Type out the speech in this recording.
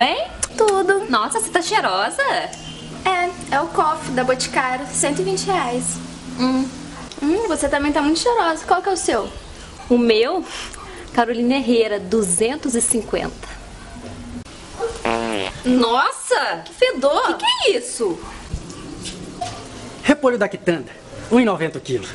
Hein? Tudo. Nossa, você tá cheirosa. É, é o coffee da Boticário, 120 reais. Hum. Hum, você também tá muito cheirosa. Qual que é o seu? O meu, Carolina Herrera, 250. Nossa, que fedor. O que, que é isso? Repolho da quitanda, 1,90 quilos